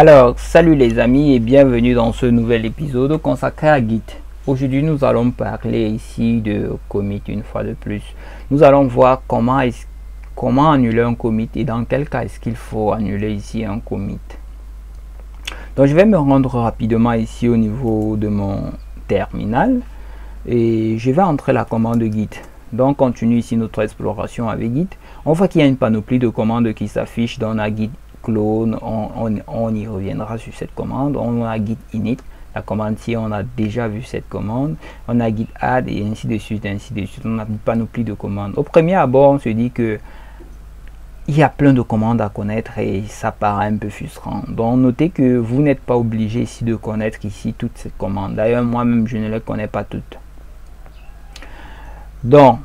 Alors, salut les amis et bienvenue dans ce nouvel épisode consacré à Git. Aujourd'hui, nous allons parler ici de commit une fois de plus. Nous allons voir comment, comment annuler un commit et dans quel cas est-ce qu'il faut annuler ici un commit. Donc, je vais me rendre rapidement ici au niveau de mon terminal et je vais entrer la commande git. Donc, continue ici notre exploration avec git. On voit qu'il y a une panoplie de commandes qui s'affichent dans la git On, y reviendra sur cette commande. On a git init. La commande ci, on a déjà vu cette commande. On a git add et ainsi de suite, ainsi de suite. On a une panoplie de commandes. Au premier abord, on se dit que il y a plein de commandes à connaître et ça paraît un peu frustrant. Donc notez que vous n'êtes pas obligé ici de connaître ici toutes ces commandes. D'ailleurs moi-même je ne les connais pas toutes. Donc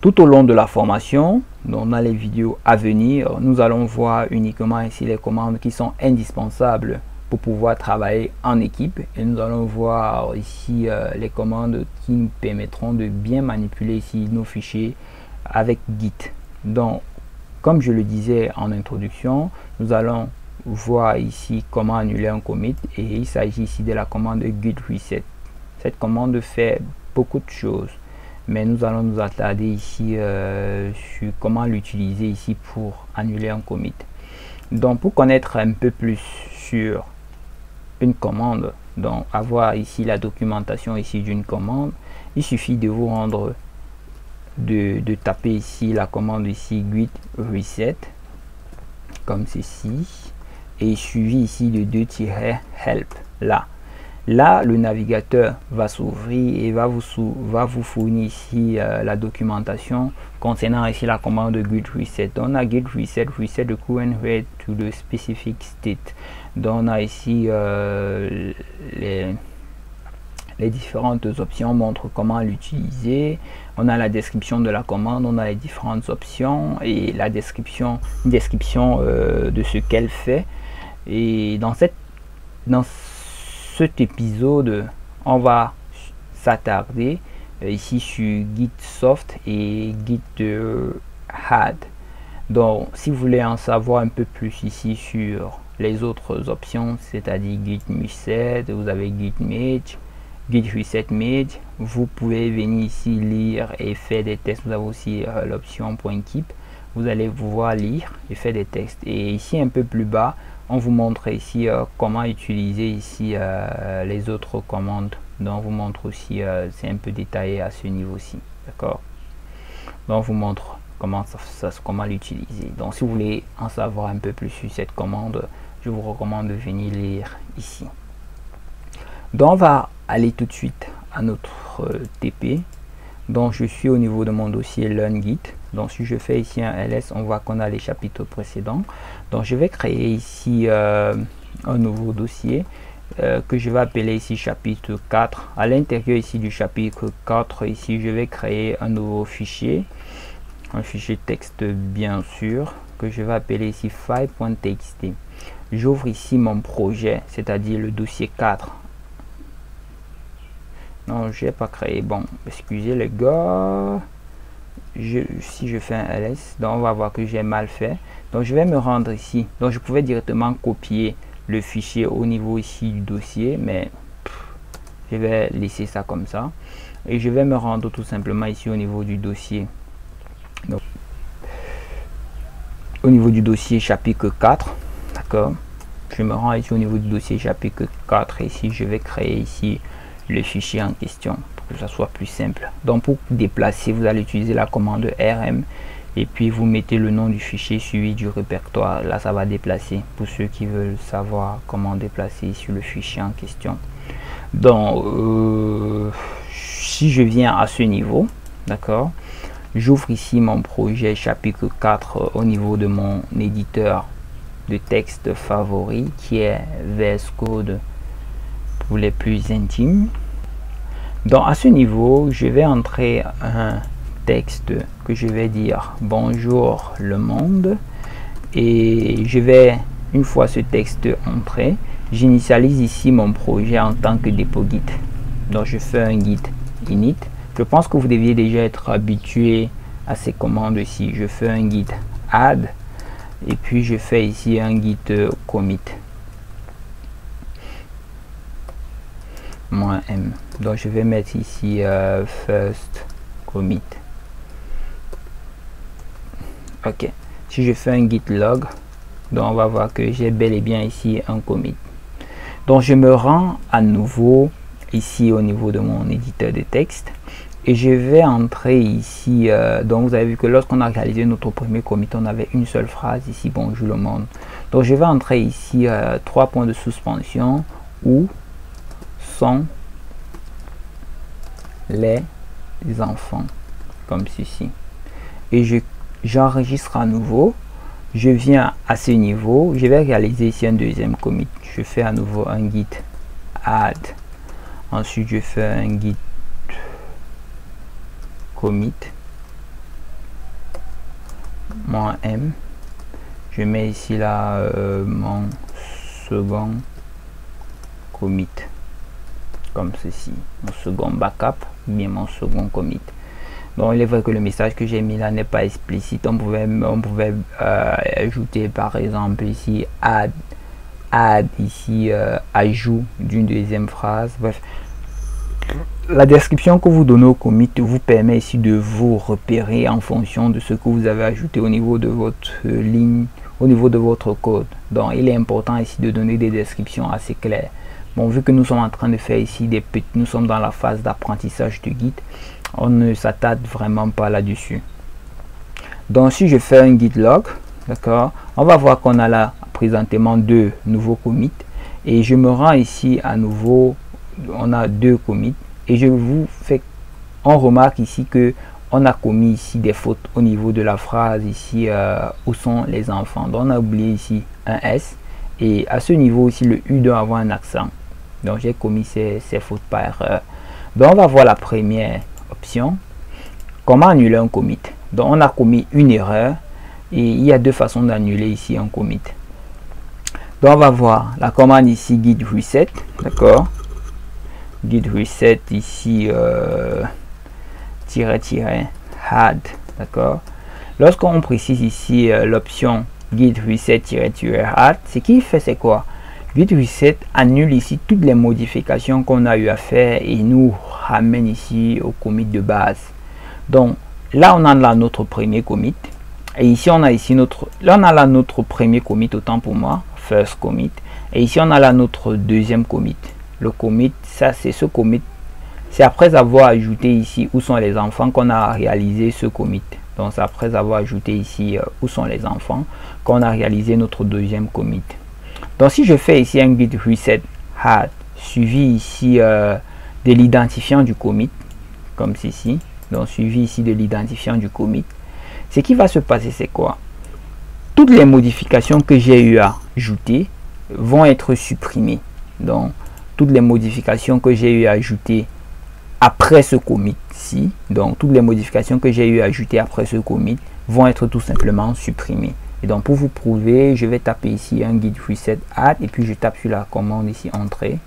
tout au long de la formation, dans les vidéos à venir, nous allons voir uniquement ici les commandes qui sont indispensables pour pouvoir travailler en équipe et nous allons voir ici euh, les commandes qui nous permettront de bien manipuler ici nos fichiers avec Git. Donc comme je le disais en introduction, nous allons voir ici comment annuler un commit et il s'agit ici de la commande git reset. Cette commande fait beaucoup de choses, mais nous allons nous attarder ici euh, sur comment l'utiliser ici pour annuler un commit. Donc pour connaître un peu plus sur une commande, donc avoir ici la documentation ici d'une commande, il suffit de vous rendre de, taper ici la commande ici git reset comme ceci et suivi ici de deux tirets help là là le navigateur va s'ouvrir et va vous va vous fournir ici euh, la documentation concernant ici la commande git reset on a git reset reset the current rate to the specific state donc on a ici euh, les les différentes options montrent comment l'utiliser. On a la description de la commande, on a les différentes options et la description, description euh, de ce qu'elle fait. Et dans, cette, dans cet épisode, on va s'attarder euh, ici sur Git Soft et Git Had. Donc, si vous voulez en savoir un peu plus ici sur les autres options, c'est-à-dire Git Reset, vous avez Git Mage, Git Reset Made, vous pouvez venir ici lire et faire des tests. Vous avez aussi euh, l'option point keep. Vous allez pouvoir lire et faire des textes. Et ici un peu plus bas, on vous montre ici euh, comment utiliser ici euh, les autres commandes. Donc on vous montre aussi, c'est un peu détaillé à ce niveau-ci. D'accord? Donc on vous montre comment ça, comment l'utiliser. Donc si vous voulez en savoir un peu plus sur cette commande, je vous recommande de venir lire ici. Donc on va aller tout de suite à notre euh, TP. Donc je suis au niveau de mon dossier LearnGit. Donc si je fais ici un ls, on voit qu'on a les chapitres précédents. Donc je vais créer ici euh, un nouveau dossier euh, que je vais appeler ici chapitre 4. À l'intérieur ici du chapitre 4, ici je vais créer un nouveau fichier. Un fichier texte bien sûr que je vais appeler ici file.txt. J'ouvre ici mon projet, c'est-à-dire le dossier 4 non, j'ai pas créé. Bon, excusez les gars. Je, si je fais un ls, donc on va voir que j'ai mal fait. Donc je vais me rendre ici. Donc je pouvais directement copier le fichier au niveau ici du dossier, mais je vais laisser ça comme ça. Et je vais me rendre tout simplement ici au niveau du dossier. Donc, au niveau du dossier chapitre 4, d'accord Je me rends ici au niveau du dossier chapitre 4. Ici, je vais créer ici le fichier en question que ça soit plus simple. Donc pour déplacer, vous allez utiliser la commande rm et puis vous mettez le nom du fichier suivi du répertoire. Là, ça va déplacer pour ceux qui veulent savoir comment déplacer sur le fichier en question. Donc, euh, si je viens à ce niveau, d'accord, j'ouvre ici mon projet chapitre 4 au niveau de mon éditeur de texte favori qui est VS Code pour les plus intimes. Donc à ce niveau, je vais entrer un texte que je vais dire bonjour le monde et je vais une fois ce texte entré, j'initialise ici mon projet en tant que dépôt git. Donc je fais un git init. Je pense que vous deviez déjà être habitué à ces commandes ici. Je fais un git add et puis je fais ici un git commit. M donc je vais mettre ici euh, first commit. Ok. Si je fais un git log donc on va voir que j'ai bel et bien ici un commit. Donc je me rends à nouveau ici au niveau de mon éditeur de texte et je vais entrer ici euh, donc vous avez vu que lorsqu'on a réalisé notre premier commit on avait une seule phrase ici bonjour le monde donc je vais entrer ici euh, trois points de suspension où sont les enfants comme ceci. Et je j'enregistre à nouveau. Je viens à ce niveau. Je vais réaliser ici un deuxième commit je fais à nouveau un git add. Ensuite je fais un git commit moins m. Je mets ici là euh, mon second commit comme ceci. Mon second backup bien mon second commit. Donc il est vrai que le message que j'ai mis là n'est pas explicite. On pouvait on pouvait euh, ajouter par exemple ici add add ici euh, ajout d'une deuxième phrase. Bref. La description que vous donnez au commit vous permet ici de vous repérer en fonction de ce que vous avez ajouté au niveau de votre ligne, au niveau de votre code. Donc, il est important ici de donner des descriptions assez claires. Bon, vu que nous sommes en train de faire ici des petits, nous sommes dans la phase d'apprentissage de Git, on ne s'attarde vraiment pas là-dessus. Donc, si je fais un git log, d'accord, on va voir qu'on a là présentement deux nouveaux commits et je me rends ici à nouveau on a deux commits et je vous fais on remarque ici que on a commis ici des fautes au niveau de la phrase ici euh, où sont les enfants donc on a oublié ici un s et à ce niveau aussi le u doit avoir un accent donc j'ai commis ces, ces, fautes par erreur donc on va voir la première option. Comment annuler un commit? Donc on a commis une erreur et il y a deux façons d'annuler ici un commit. Donc on va voir la commande ici git reset d'accord? Git reset ici euh, add d'accord? Lorsqu'on précise ici euh, l'option git reset add ce qui fait c'est quoi? Git reset annule ici toutes les modifications qu'on a eu à faire et nous ramène ici au commit de base donc là on a notre premier commit et ici on a ici notre là on a notre premier commit autant pour moi first commit et ici on a notre deuxième commit le commit, ça c'est ce commit. C'est après avoir ajouté ici où sont les enfants qu'on a réalisé ce commit. Donc c'est après avoir ajouté ici euh, où sont les enfants qu'on a réalisé notre deuxième commit. Donc si je fais ici un git reset add suivi ici euh, de l'identifiant du commit comme ceci. Donc suivi ici de l'identifiant du commit. Ce qui va se passer c'est quoi? Toutes les modifications que j'ai eu à ajouter vont être supprimées. Donc toutes les modifications que j'ai eu à ajouter après ce commit ci donc toutes les modifications que j'ai eu à ajouter après ce commit vont être tout simplement supprimées. Et donc pour vous prouver, je vais taper ici un git reset add et puis je tape sur la commande ici entrée.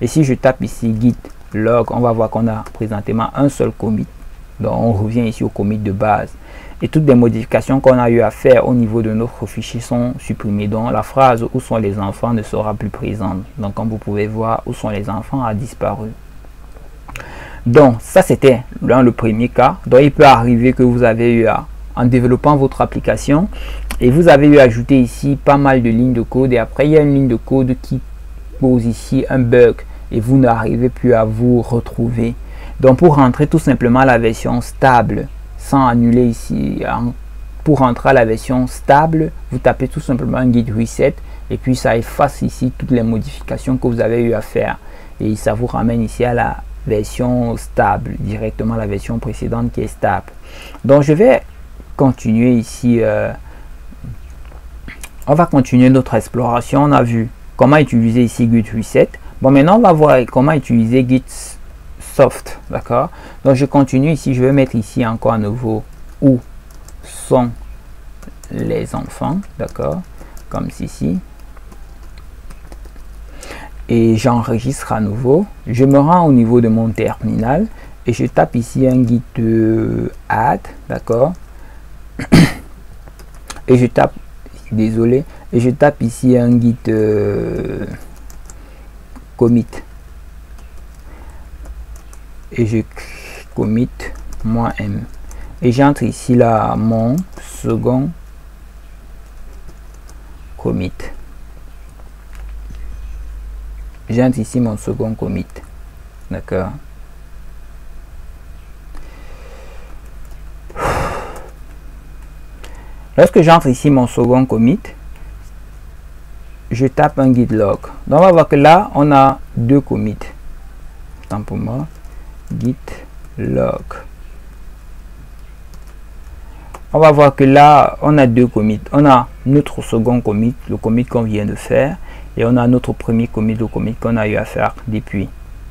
Et si je tape ici git log, on va voir qu'on a présentement un seul commit. Donc on revient ici au commit de base et toutes les modifications qu'on a eu à faire au niveau de notre fichier sont supprimées. Donc la phrase où sont les enfants? ne sera plus présente. Donc comme vous pouvez voir, où sont les enfants a disparu. Donc ça c'était dans le premier cas. Donc il peut arriver que vous avez eu à, en développant votre application et vous avez eu à ajouter ici pas mal de lignes de code et après il y a une ligne de code qui pose ici un bug et vous n'arrivez plus à vous retrouver. Donc pour rentrer tout simplement la version stable sans annuler ici. Pour rentrer à la version stable, vous tapez tout simplement un git reset et puis ça efface ici toutes les modifications que vous avez eu à faire et ça vous ramène ici à la version stable, directement la version précédente qui est stable. Donc je vais continuer ici. Euh, on va continuer notre exploration. On a vu comment utiliser ici Git Reset. Bon, maintenant on va voir comment utiliser Git soft d'accord? Donc je continue ici je vais mettre ici encore à nouveau où sont les enfants d'accord? Comme ceci et j'enregistre à nouveau je me rends au niveau de mon terminal et je tape ici un git euh, add d'accord? et je tape désolé et je tape ici un git euh, commit. Et je commit moins m. Et j'entre ici là mon second commit. J'entre ici mon second commit. D'accord lorsque j'entre ici mon second commit je tape un git log. Donc on va voir que là on a deux commits. Tant pour moi git log. On va voir que là on a deux commits. On a notre second commit le commit qu'on vient de faire et on a notre premier commit le commit qu'on a eu à faire depuis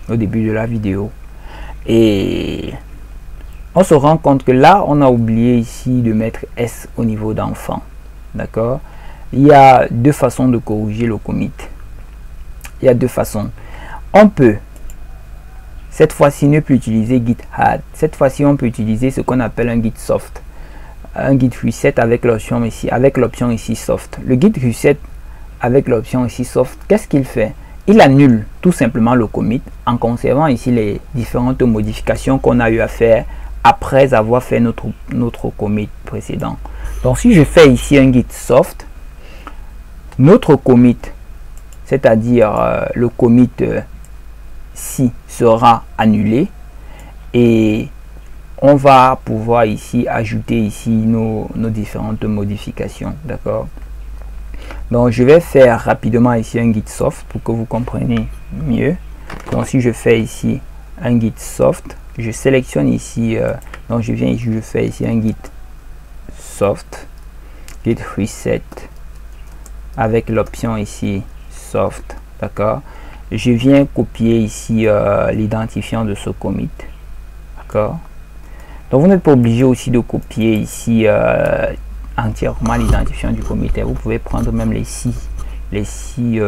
au début de la vidéo. Et on se rend compte que là on a oublié ici de mettre s au niveau d'enfant d'accord? Il y a deux façons de corriger le commit il y a deux façons on peut cette fois-ci, ne peut utiliser git. Cette fois-ci, on peut utiliser ce qu'on appelle un git soft. Un git reset avec l'option ici, avec l'option ici soft. Le git reset avec l'option ici soft, qu'est-ce qu'il fait? Il annule tout simplement le commit en conservant ici les différentes modifications qu'on a eu à faire après avoir fait notre, notre commit précédent. Donc si je fais ici un git soft, notre commit, c'est-à-dire euh, le commit euh, sera annulé et on va pouvoir ici ajouter ici nos, différentes modifications d'accord? Donc je vais faire rapidement ici un git soft pour que vous compreniez mieux donc si je fais ici un git soft je sélectionne ici euh, donc je viens je fais ici un git soft git reset avec l'option ici soft d'accord. Je viens copier ici euh, l'identifiant de ce commit d'accord. Donc vous n'êtes pas obligé aussi de copier ici euh, entièrement l'identifiant du commit vous pouvez prendre même les six les six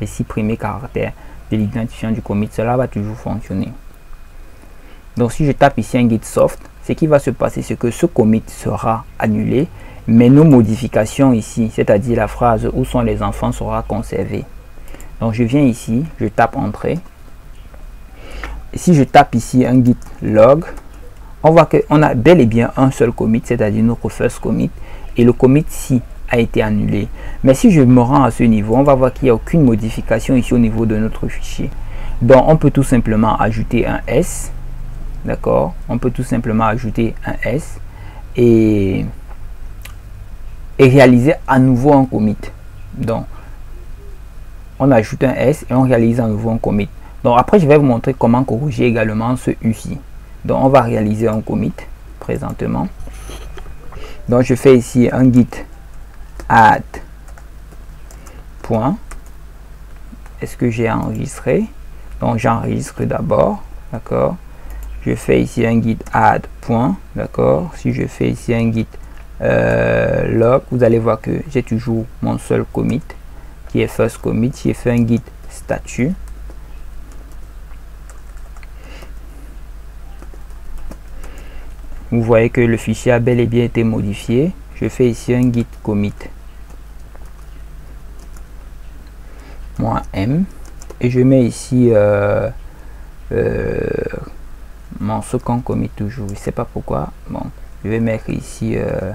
les six premiers caractères de l'identifiant du commit cela va toujours fonctionner. Donc si je tape ici un git soft ce qui va se passer c'est que ce commit sera annulé mais nos modifications ici c'est à dire la phrase où sont les enfants? sera conservée. Donc je viens ici, je tape entrée. Si je tape ici un git log, on voit qu'on a bel et bien un seul commit, c'est-à-dire notre first commit, et le commit si a été annulé. Mais si je me rends à ce niveau, on va voir qu'il n'y a aucune modification ici au niveau de notre fichier. Donc on peut tout simplement ajouter un S, d'accord? On peut tout simplement ajouter un S et, et réaliser à nouveau un commit. Donc on ajoute un S et on réalise un nouveau un commit. Donc après, je vais vous montrer comment corriger également ce UCI. Donc on va réaliser un commit présentement. Donc je fais ici un git add point. Est-ce que j'ai enregistré? Donc j'enregistre d'abord, d'accord? Je fais ici un git add point, d'accord? Si je fais ici un git euh, log, vous allez voir que j'ai toujours mon seul commit qui est first commit, j'ai fait un git statut. Vous voyez que le fichier a bel et bien été modifié. Je fais ici un git commit. M. Et je mets ici mon second commit toujours. Je sais pas pourquoi. Bon, je vais mettre ici euh,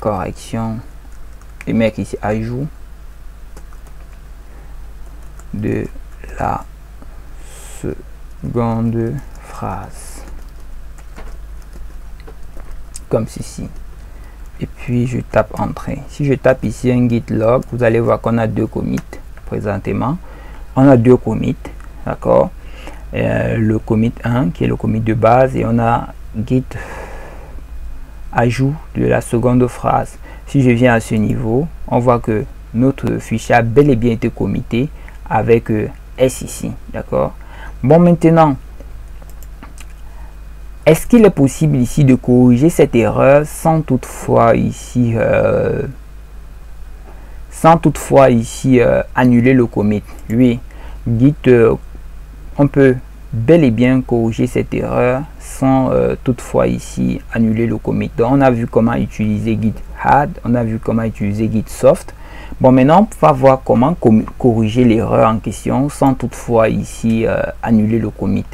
correction et mettre ici ajout de la seconde phrase comme ceci et puis je tape entrée. Si je tape ici un git log vous allez voir qu'on a deux commits présentement. On a deux commits d'accord? Euh, le commit 1 qui est le commit de base et on a git ajout de la seconde phrase. Si je viens à ce niveau, on voit que notre fichier a bel et bien été commité avec euh, S ici. D'accord? Bon, maintenant, est-ce qu'il est possible ici de corriger cette erreur sans toutefois ici euh, sans toutefois ici euh, annuler le commit Oui, dites on peut bel et bien corriger cette erreur sans toutefois ici annuler le commit. Donc, on a vu comment utiliser Git on a vu comment utiliser Git Soft. Bon, maintenant, on va voir comment corriger l'erreur en question sans toutefois ici euh, annuler le commit.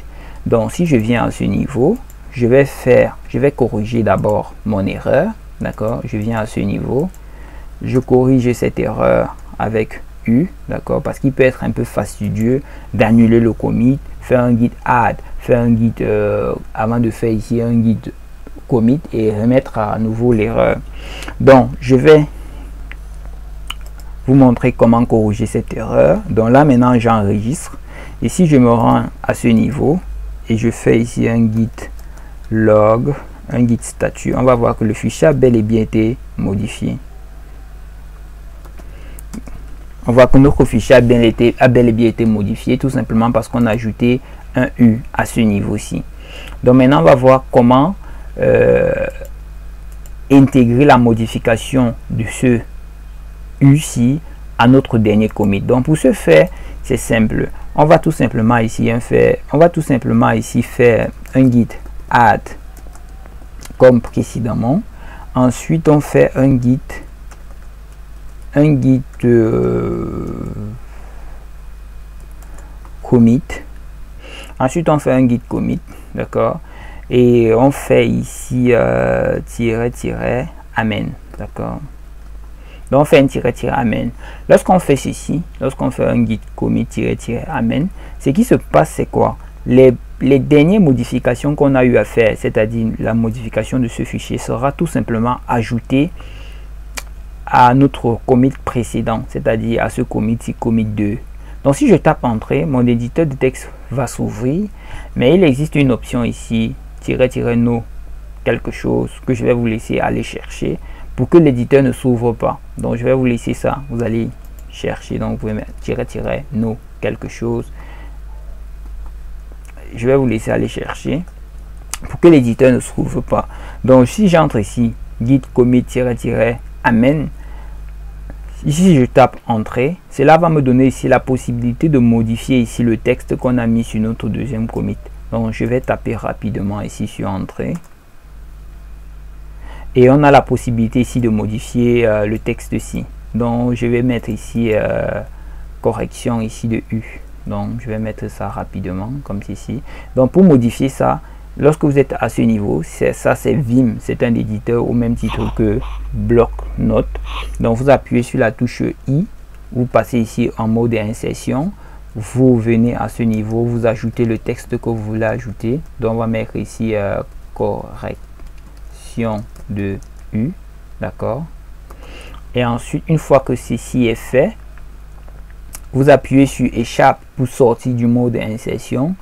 Donc, si je viens à ce niveau, je vais faire, je vais corriger d'abord mon erreur. D'accord? Je viens à ce niveau. Je corrige cette erreur avec U. D'accord? Parce qu'il peut être un peu fastidieux d'annuler le commit, faire un git add, faire un git euh, avant de faire ici un git commit et remettre à nouveau l'erreur. Donc, je vais vous montrer comment corriger cette erreur. Donc là, maintenant, j'enregistre. Et si je me rends à ce niveau et je fais ici un git log, un git statut, on va voir que le fichier a bel et bien été modifié. On voit que notre fichier a, bien été, a bel et bien été modifié tout simplement parce qu'on a ajouté un U à ce niveau-ci. Donc maintenant, on va voir comment euh, intégrer la modification de ce U-ci à notre dernier commit. Donc pour ce faire, c'est simple. On va tout simplement ici faire, on va tout simplement ici faire un git add comme précédemment. Ensuite, on fait un git un git euh, commit. Ensuite, on fait un git commit, d'accord Et on fait ici euh, tiret tiret amen, d'accord donc on fait un tiret tiret amen. Lorsqu'on fait ceci, lorsqu'on fait un git commit tiret tiret amen, ce qui se passe c'est quoi? Les, les dernières modifications qu'on a eu à faire, c'est-à-dire la modification de ce fichier, sera tout simplement ajoutée à notre commit précédent, c'est-à-dire à ce commit commit 2. Donc si je tape entrée, mon éditeur de texte va s'ouvrir, mais il existe une option ici, tirer tirer no quelque chose que je vais vous laisser aller chercher pour que l'éditeur ne s'ouvre pas. Donc je vais vous laisser ça, vous allez chercher, donc vous pouvez mettre tirer tirer no quelque chose. Je vais vous laisser aller chercher pour que l'éditeur ne s'ouvre pas. Donc si j'entre ici, git commit tirer tirer amen Ici, je tape Entrée. Cela va me donner ici la possibilité de modifier ici le texte qu'on a mis sur notre deuxième commit. Donc, je vais taper rapidement ici sur Entrée. Et on a la possibilité ici de modifier euh, le texte ici. Donc, je vais mettre ici euh, correction ici de U. Donc, je vais mettre ça rapidement comme ceci. Donc, pour modifier ça, Lorsque vous êtes à ce niveau, c'est ça c'est Vim, c'est un éditeur au même titre que Bloc Note. Donc vous appuyez sur la touche I, vous passez ici en mode insertion, vous venez à ce niveau, vous ajoutez le texte que vous voulez ajouter. Donc on va mettre ici euh, correction de U, d'accord? Et ensuite, une fois que ceci est fait, vous appuyez sur échappe pour sortir du mode insertion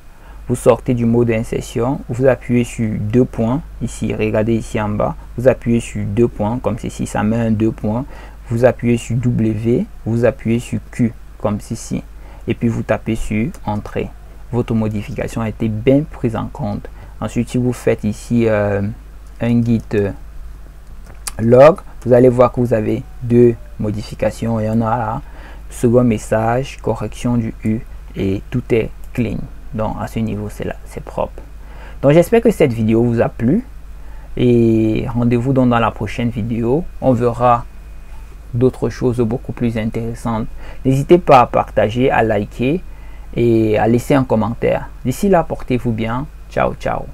vous sortez du mode insertion, vous appuyez sur deux points, ici, regardez ici en bas, vous appuyez sur deux points, comme ceci, ça met un deux points, vous appuyez sur W, vous appuyez sur Q, comme ceci, et puis vous tapez sur Entrée. Votre modification a été bien prise en compte. Ensuite, si vous faites ici euh, un git euh, log, vous allez voir que vous avez deux modifications, et on a là, second message, correction du U, et tout est clean. Donc à ce niveau, c'est propre. Donc j'espère que cette vidéo vous a plu. Et rendez-vous dans la prochaine vidéo. On verra d'autres choses beaucoup plus intéressantes. N'hésitez pas à partager, à liker et à laisser un commentaire. D'ici là, portez-vous bien. Ciao, ciao.